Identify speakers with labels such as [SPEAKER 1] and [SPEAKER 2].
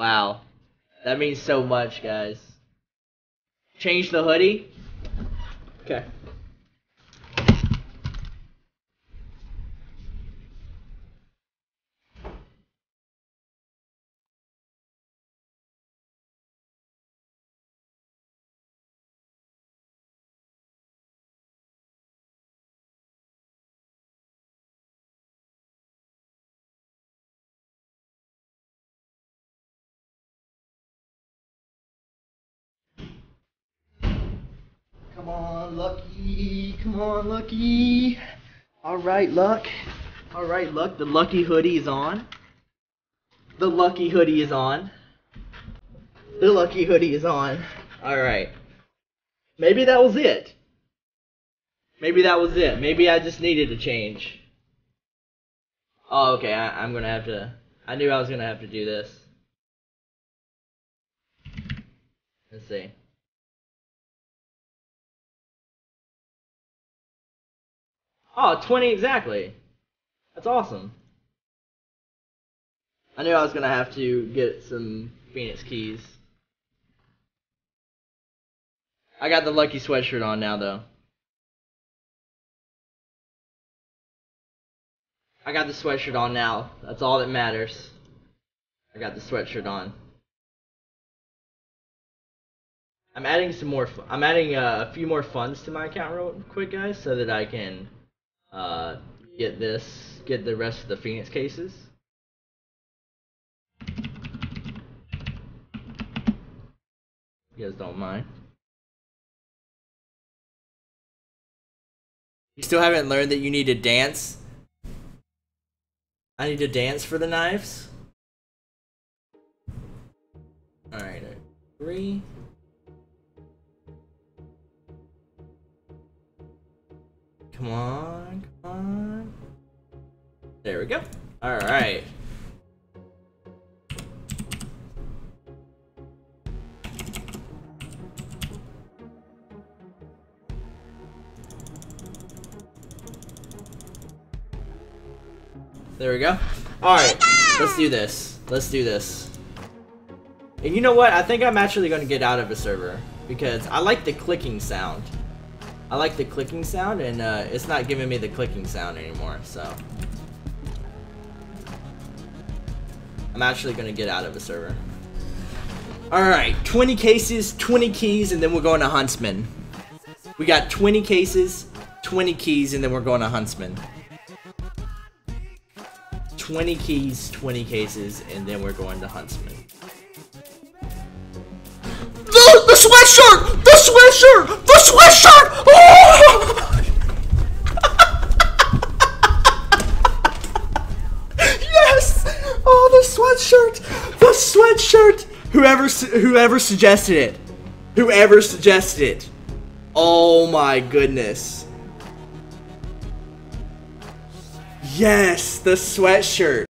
[SPEAKER 1] Wow. That means so much, guys. Change the hoodie. Okay. Come on, Lucky. Come on, Lucky. All right, Luck. All right, Luck. The Lucky hoodie is on. The Lucky hoodie is on. The Lucky hoodie is on. All right. Maybe that was it. Maybe that was it. Maybe I just needed a change. Oh, okay. I, I'm gonna have to. I knew I was gonna have to do this. Let's see. Oh, 20 exactly. That's awesome. I knew I was gonna have to get some Phoenix keys. I got the lucky sweatshirt on now though. I got the sweatshirt on now. That's all that matters. I got the sweatshirt on. I'm adding some more. I'm adding uh, a few more funds to my account real quick, guys, so that I can uh, get this, get the rest of the Phoenix cases. You guys don't mind. You still haven't learned that you need to dance? I need to dance for the knives? Alright, three. Come on, come on. There we go. Alright. There we go. Alright, let's do this. Let's do this. And you know what? I think I'm actually going to get out of a server. Because I like the clicking sound. I like the clicking sound, and uh, it's not giving me the clicking sound anymore, so. I'm actually to get out of the server. Alright, 20 cases, 20 keys, and then we're going to Huntsman. We got 20 cases, 20 keys, and then we're going to Huntsman. 20 keys, 20 cases, and then we're going to Huntsman. The, the sweatshirt! The sweatshirt! The sweatshirt! Oh! yes! Oh, the sweatshirt! Whoever whoever suggested it. Whoever suggested it. Oh my goodness. Yes, the sweatshirt.